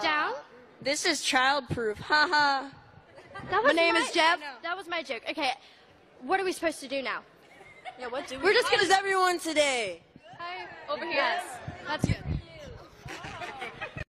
Down. This is childproof. Haha. That My name my- is Jeff. That was my joke. Okay, what are we supposed to do now? Yeah, what do we We're just gonna everyone today. Hi. over here? Yes, that's good.